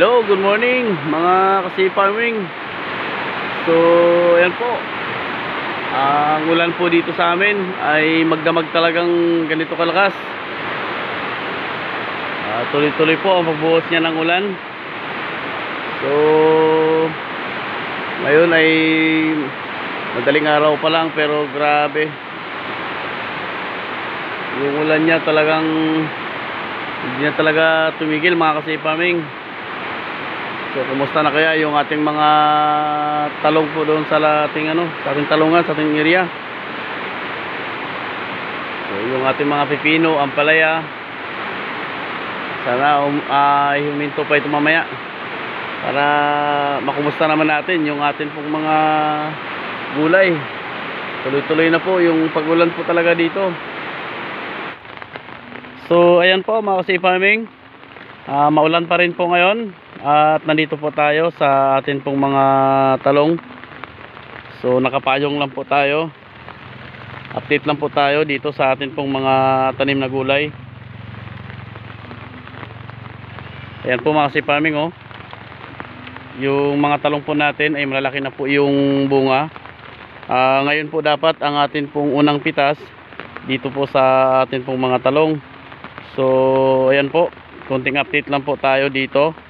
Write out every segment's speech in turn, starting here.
Hello, good morning mga kasi farming. So, ayan po. Ang ulan po dito sa amin ay magdamag talagang ganito kalakas. Ah, tuloy-tuloy po ang pagbuhos niya ng ulan. So, ngayon ay madaling araw pa lang pero grabe. Yung ulan niya talagang hindi na talaga tumigil mga kasi farming. So, kumusta na kaya yung ating mga talong po doon sa ating ano, sa ating talungan, sa ating area? So, yung ating mga pipino, ampalaya, sana um, uh, huminto pa ito mamaya para makumusta naman natin yung ating pong mga gulay. Tuloy-tuloy na po yung pagulan po talaga dito. So, ayan po mga kasi farming. Ah, maulan pa rin po ngayon at nandito po tayo sa atin pong mga talong. So nakapayong lang po tayo. Update lang po tayo dito sa atin pong mga tanim na gulay. Ayan po mga si farming oh. Yung mga talong po natin ay malalaki na po yung bunga. Ah, ngayon po dapat ang atin pong unang pitas dito po sa atin pong mga talong. So ayan po konting update lang po tayo dito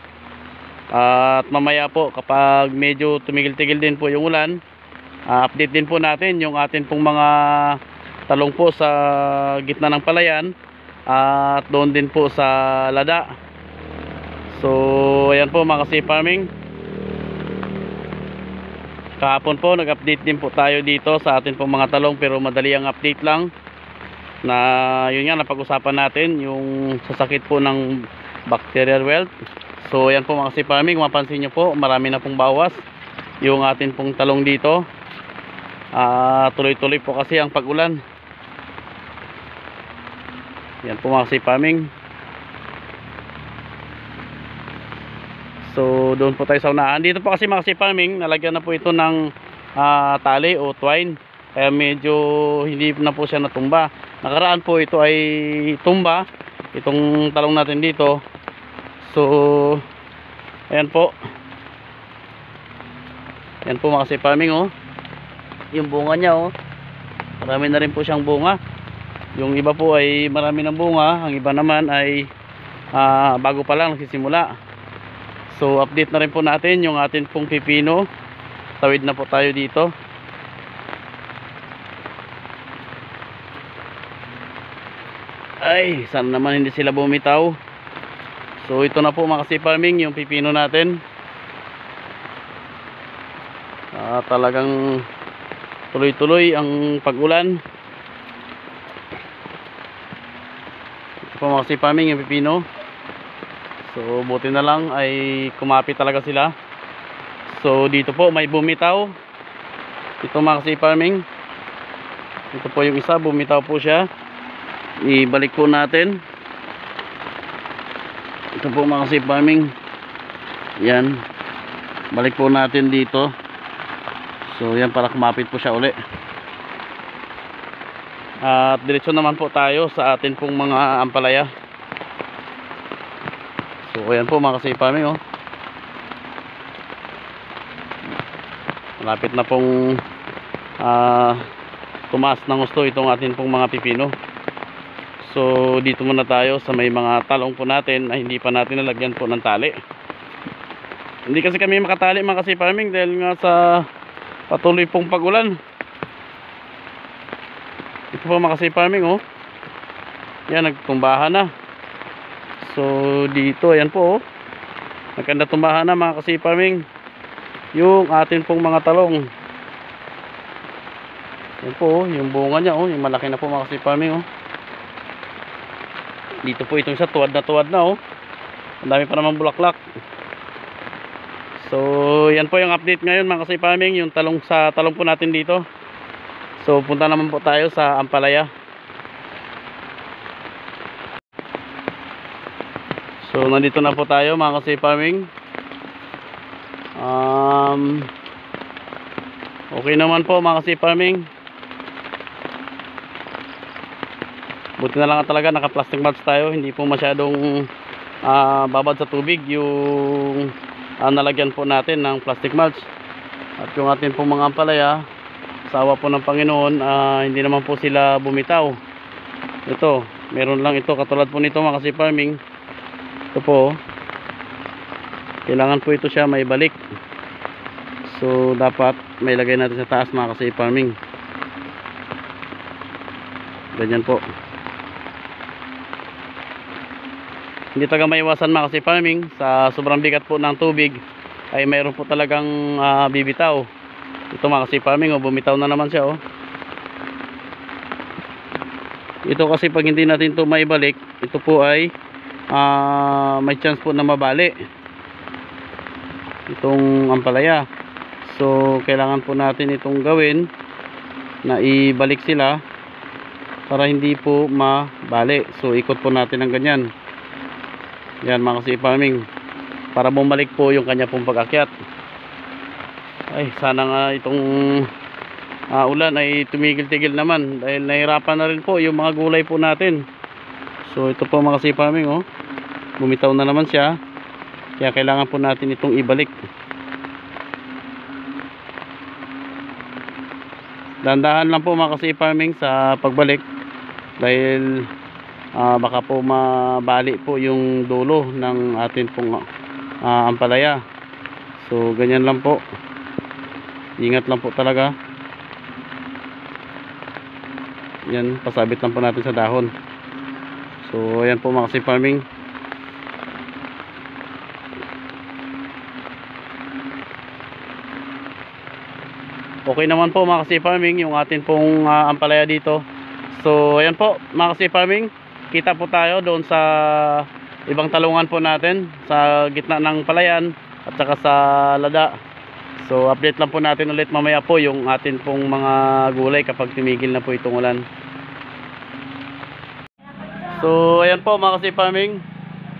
at mamaya po kapag medyo tumigil-tigil din po yung ulan uh, update din po natin yung atin pong mga talong po sa gitna ng palayan at doon din po sa lada. So ayan po mga kasi farming. Kahapon po nag-update din po tayo dito sa atin pong mga talong pero madali ang update lang na yun nga napag-usapan natin yung sasakit po ng bacterial wealth so yan po mga si farming mapansin nyo po marami na pong bawas. Yung atin pong talong dito. Uh, tuloy tuloy po kasi ang pagulan. Yan po mga si farming so doon po tayo sa unahan. Dito po kasi mga si farming nalagyan na po ito ng uh, tali o twine. Kaya medyo hindi na po siya natumba. Nakaraan po ito ay tumba. Itong talong natin dito so ayan po. Ayan po mga farming oh. Yung bunga niya oh. Marami na rin po siyang bunga. Yung iba po ay marami ng bunga. Ang iba naman ay uh, bago pa lang nagsisimula. So update na rin po natin yung atin pong pipino. Tawid na po tayo dito. Ay sana naman hindi sila bumitaw so ito na po mga farming yung pipino natin. Ah, talagang tuloy tuloy ang pagulan. Ito po mga farming yung pipino. So buti na lang ay kumapit talaga sila. So dito po may bumitaw. Ito mga farming. Ito po yung isa bumitaw po siya. Ibalik po natin ito po mga kasi farming. Yan. Balik po natin dito. So yan para kumapit po siya uli. At diretso naman po tayo sa atin pong mga ampalaya. So yan po mga kasi farming oh. Malapit na pong uh, tumaas ng gusto itong atin pong mga pipino So dito muna tayo sa may mga talong po natin na hindi pa natin nalagyan po ng tali. Hindi kasi kami makatali mga kasi farming dahil nga sa patuloy pong pagulan. Ito po mga kasi farming oh. Yan nagtumbahan na. So dito ayan po oh. Nagkanda tumbahan na mga kasi farming. Yung atin pong mga talong. Yan po oh, yung bunga niya oh, yung malaki na po mga kasi farming oh dito po itong isa tuwad na tuwad na oh. Ang dami pa naman bulaklak. So yan po yung update ngayon mga kasi farming yung talong sa talong po natin dito. So punta naman po tayo sa Ampalaya. So nandito na po tayo mga kasi farming um, okay naman po mga kasi farming buti na lang talaga naka plastic bags tayo. Hindi po masyadong ah, babad sa tubig yung ah, nalagyan po natin ng plastic mulch. At yung atin pong mga ampalaya sa awa po ng Panginoon ah, hindi naman po sila bumitaw. Ito meron lang ito katulad po nito mga kasi farming ito po kailangan po ito siya may balik. So dapat may lagay natin sa taas mga kasi farming ganyan po hindi talaga maiwasan mga kasi farming sa sobrang bigat po ng tubig ay mayroon po talagang ah, bibitaw. Ito mga kasi farming oh, bumitaw na naman siya oh. Ito kasi pag hindi natin to maibalik ito po ay ah, may chance po na mabali. Itong ampalaya. So kailangan po natin itong gawin na ibalik sila para hindi po mabali. So ikot po natin ng ganyan yan mga kasi farming. Para bumalik po yung kanya pong pag-akyat. Ay sana nga itong ah, ulan ay tumigil-tigil naman. Dahil nahirapan na rin po yung mga gulay po natin. So ito po mga kasi farming oh. Bumitaw na naman siya. Kaya kailangan po natin itong ibalik. Dandahan lang po mga kasi farming sa pagbalik. Dahil ah, baka po mabali po yung dulo ng atin pong ah, ampalaya. So ganyan lang po. Ingat lang po talaga. Yan pasabit lang po natin sa dahon. So ayan po mga farming okay naman po mga farming yung atin pong ah, ampalaya dito. So ayan po mga farming kita po tayo doon sa ibang talungan po natin sa gitna ng palayan at saka sa lada. So update lang po natin ulit mamaya po yung atin pong mga gulay kapag tumigil na po itong ulan. So ayan po mga kasi farming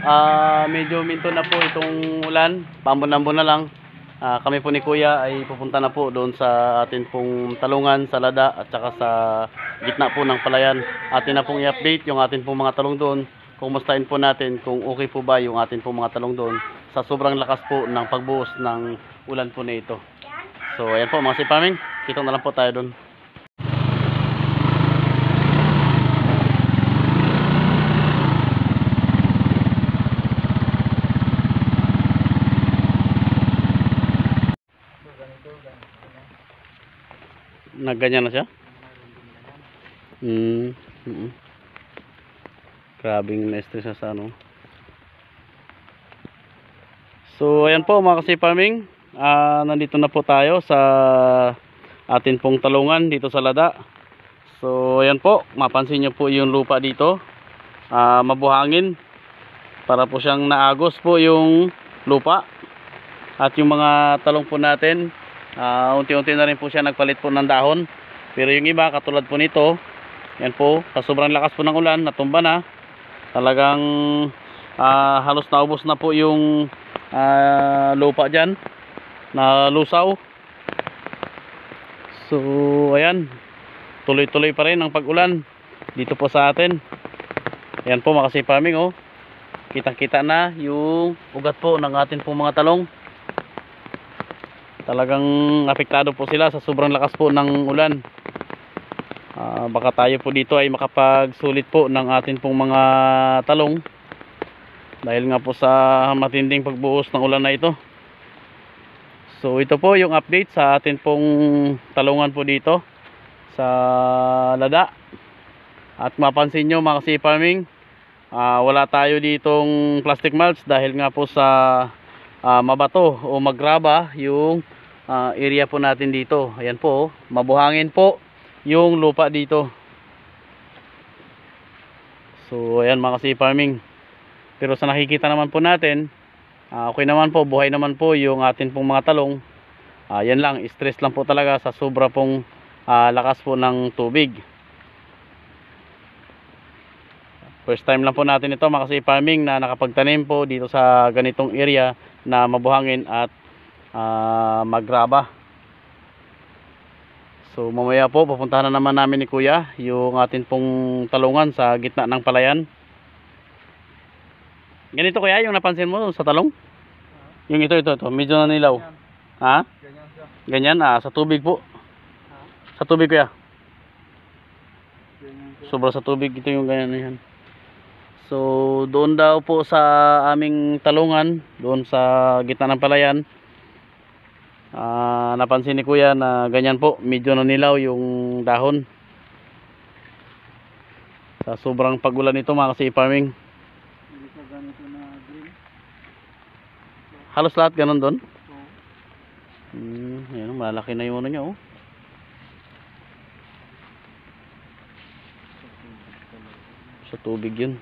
Ah, medyo minto na po itong ulan. Pambon-ambon na lang. Ah, kami po ni Kuya ay pupunta na po doon sa atin pong talungan sa Lada at saka sa gitna po ng palayan. Atin na pong i-update yung atin pong mga talong doon. Kumustahin po natin kung okay po ba yung atin pong mga talong doon sa sobrang lakas po ng pagbuhos ng ulan po na ito. So ayan po mga sipamin, kita na lang po tayo doon. Nagganyan na siya? Mm. Mm. Grabing na-stress sa ano. So, ayan po mga kasi farming. Ah, nandito na po tayo sa atin pong talungan dito sa Lada. So, ayan po. Mapansin nyo po yung lupa dito. Ah, mabuhangin. Para po siyang naagos po yung lupa. At yung mga talong po natin, Ah, unti-unti na rin po siya nagpalit po ng dahon. Pero yung iba katulad po nito, yan po, sa sobrang lakas po ng ulan, natumba na. Talagang ah, halos naubos na po yung ah, lupa diyan na lusaw. So, ayan. Tuloy-tuloy pa rin ang pag-ulan dito po sa atin. Ayan po mga kasi farming oh. Kitang-kita na yung ugat po ng atin po mga talong talagang apektado po sila sa sobrang lakas po ng ulan Ah, baka tayo po dito ay makapagsulit po ng atin pong mga talong dahil nga po sa matinding pagbuhos ng ulan na ito so ito po yung update sa atin pong talungan po dito sa lada at mapansin nyo mga kasi farming ah, wala tayo ditong plastic mulch dahil nga po sa ah, mabato o magraba yung ah, area po natin dito. Ayan po, oh. mabuhangin po yung lupa dito. So, ayan mga kasi farming. Pero sa nakikita naman po natin, ah, okay naman po, buhay naman po yung atin pong mga talong. Ah, yan lang, stress lang po talaga sa sobra pong ah, lakas po ng tubig. First time lang po natin ito mga farming na nakapagtanim po dito sa ganitong area na mabuhangin at ah, magraba. So mamaya po pupuntahan na naman namin ni Kuya yung atin pong talungan sa gitna ng palayan. Ganito kaya yung napansin mo sa talong? Yung ito, ito, ito. Medyo nanilaw. Ha? Ganyan siya. Ganyan, ah, sa tubig po. Sa tubig kuya. Sobra sa tubig ito yung ganyan yan. So, doon daw po sa aming talungan, doon sa gitna ng palayan, ah, napansin ni kuya na ganyan po, medyo nanilaw yung dahon. Sa sobrang pagulan nito mga kasi farming. Halos lahat ganun doon. Hmm, ayan, malaki na yung ano niya oh. Sa tubig yun.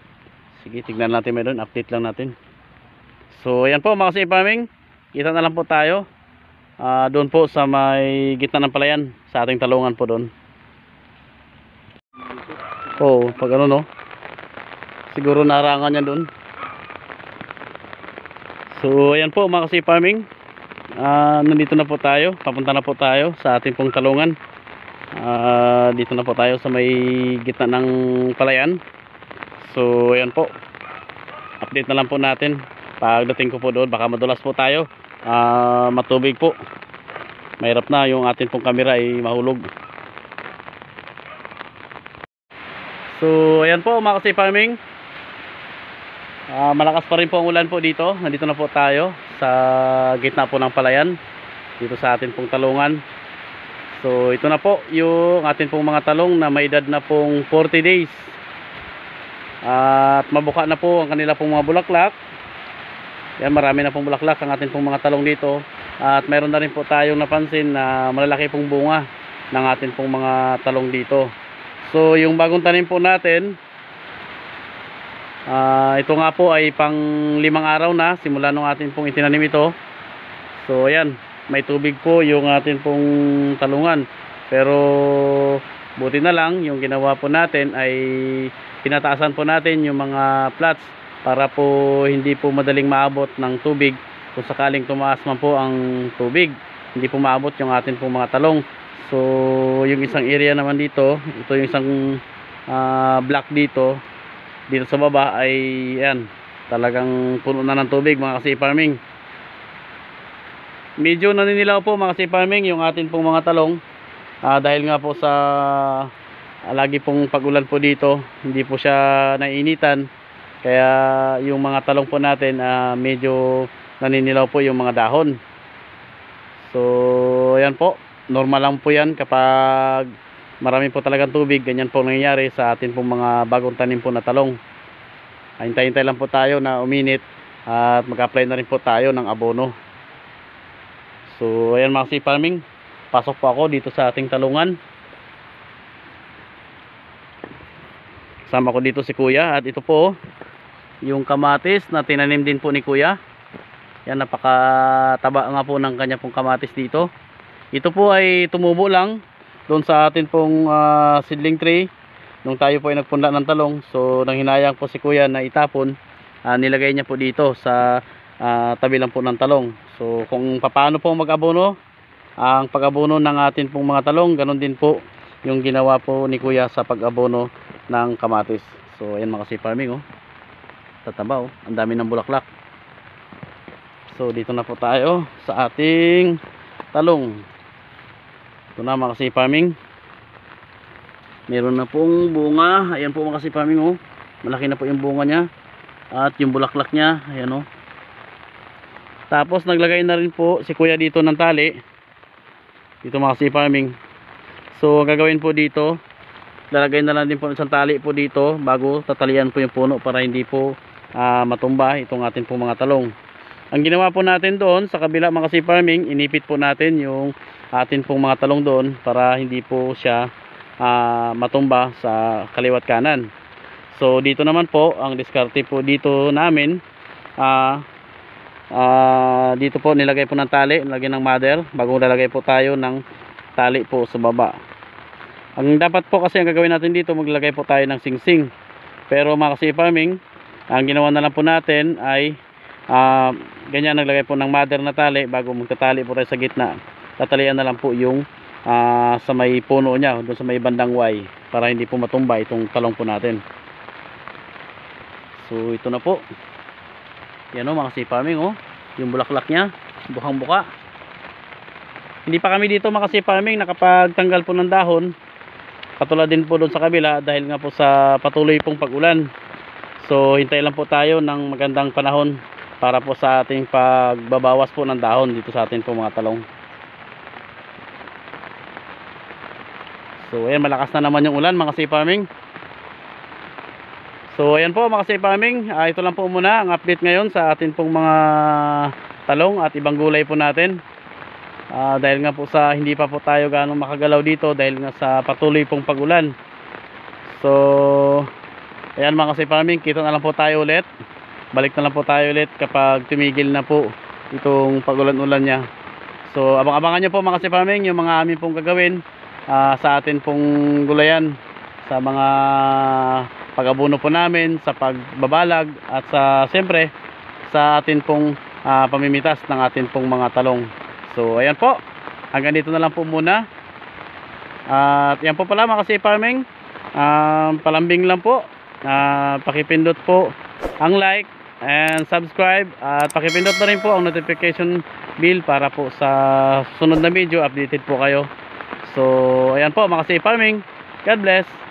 Sige, tignan natin meron. Update lang natin. So, ayan po mga kasi farming. Kita na lang po tayo. Ah, doon po sa may gitna ng palayan. Sa ating talungan po doon. Oo, pag ano no. Siguro narangan yan doon. So, ayan po mga kasi farming. Ah, nandito na po tayo. Papunta na po tayo sa ating pong talungan. Ah, dito na po tayo sa may gitna ng palayan. So, ayan po. Update na lang po natin. Pagdating ko po doon, baka madulas po tayo. Ah, matubig po. Mahirap na yung ating pong camera ay mahulog. So, ayan po mga kasi farming. Ah, malakas pa rin po ang ulan po dito. Nandito na po tayo sa gitna po ng palayan. Dito sa atin pong talungan. So, ito na po yung atin pong mga talong na may edad na pong 40 days. At mabuka na po ang kanila pong mga bulaklak. Yan, marami na pong bulaklak ang atin pong mga talong dito. At meron na rin po tayong napansin na malalaki pong bunga ng atin pong mga talong dito. So, yung bagong tanim po natin, Ah, ito nga po ay pang limang araw na simula nung atin pong itinanim ito. So ayan, may tubig po yung atin pong talungan. Pero buti na lang yung ginawa po natin ay pinataasan po natin yung mga plats para po hindi po madaling maabot ng tubig kung sakaling tumaas man po ang tubig. Hindi po maabot yung atin pong mga talong. So yung isang area naman dito, ito yung isang ah, block dito dito sa baba ay yan talagang puno na ng tubig mga kasi farming medyo naninilaw po mga kasi farming yung atin pong mga talong Ah, dahil nga po sa ah, lagi pong pagulan po dito hindi po siya naiinitan kaya yung mga talong po natin ah, medyo naninilaw po yung mga dahon. So yan po. Normal lang po yan kapag marami po talagang tubig ganyan po nangyayari sa atin pong mga bagong tanim po na talong. Hintay-hintay lang po tayo na uminit at mag-apply na rin po tayo ng abono. So ayan mga farming. Pasok po ako dito sa ating talungan. Sama ko dito si kuya at ito po yung kamatis na tinanim din po ni kuya. Yan napakataba nga po ng kanya pong kamatis dito. Ito po ay tumubo lang doon sa atin pong ah, seedling tray nung tayo po ay nagpunla ng talong so nang hinayang po si kuya na itapon ah, nilagay niya po dito sa ah, tabi lang po ng talong. So kung paano po mag-abono ang pag-abono ng atin pong mga talong ganun din po yung ginawa po ni kuya sa pag-abono ng kamatis. So ayan mga kasi farming oh tataba oh ang dami ng bulaklak. So dito na po tayo sa ating talong. Ito na mga farming meron na pong bunga. Ayan po mga farming oh. Malaki na po yung bunga niya at yung bulaklak niya. Ayan oh. Tapos naglagay na rin po si kuya dito ng tali. Dito mga farming so gagawin po dito lalagay na lang din po ng isang tali po dito bago tatalian po yung puno para hindi po ah, matumba itong atin po mga talong ang ginawa po natin doon sa kabila mga kasi farming inipit po natin yung atin pong mga talong doon para hindi po siya ah, matumba sa kaliwat kanan so dito naman po ang diskarte po dito namin ah Ah, dito po nilagay po ng tali, nilagay ng mother bago lalagay po tayo ng tali po sa baba. Ang dapat po kasi ang gagawin natin dito, maglagay po tayo ng singsing. Pero mga kasi farming, ang ginawa na lang po natin ay ah, ganyan naglagay po ng mother na tali bago magtatali po tayo sa gitna. Tatalian na lang po yung ah, sa may puno niya, doon sa may bandang Y para hindi po matumba itong talong po natin. So ito na po. Yan o mga kasi farming oh. Yung bulaklak niya, bukang buka. Hindi pa kami dito mga kasi farming nakapagtanggal po ng dahon. Katulad din po doon sa kabila dahil nga po sa patuloy pong pag-ulan. So hintay lang po tayo ng magandang panahon para po sa ating pagbabawas po ng dahon dito sa ating po mga talong. So ayan malakas na naman yung ulan mga kasi farming. So ayan po mga kasi farming, Ah, ito lang po muna ang update ngayon sa atin pong mga talong at ibang gulay po natin. Ah, dahil nga po sa hindi pa po tayo gaano makagalaw dito dahil nga sa patuloy pong pagulan. So ayan mga kasi farming, kita na lang po tayo ulit. Balik na lang po tayo ulit kapag tumigil na po itong pagulan-ulan niya. So abang-abangan nyo po mga kasi farming yung mga amin pong gagawin ah, sa atin pong gulayan sa mga pag-abuno po namin sa pagbabalag at sa siyempre sa atin pong ah, pamimitas ng atin pong mga talong so ayan po hanggang dito na lang po muna at yan po pala mga kasi farming Ah, palambing lang po Ah, pakipindot po ang like and subscribe at pakipindot na rin po ang notification bell para po sa sunod na video updated po kayo So, ayan po mga kasi farming. God bless.